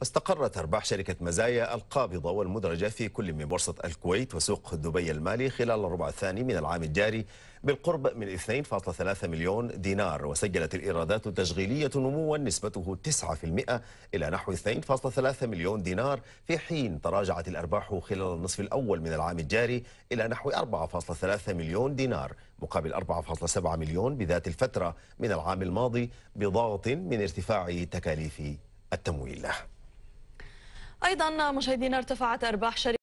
واستقرت أرباح شركة مزايا القابضة والمدرجة في كل من بورصة الكويت وسوق دبي المالي خلال الربع الثاني من العام الجاري بالقرب من 2.3 مليون دينار وسجلت الإيرادات التشغيلية نموا نسبته 9% إلى نحو 2.3 مليون دينار في حين تراجعت الأرباح خلال النصف الأول من العام الجاري إلى نحو 4.3 مليون دينار مقابل 4.7 مليون بذات الفترة من العام الماضي بضغط من ارتفاع تكاليف التمويل. أيضا مشاهدينا ارتفعت أرباح شركة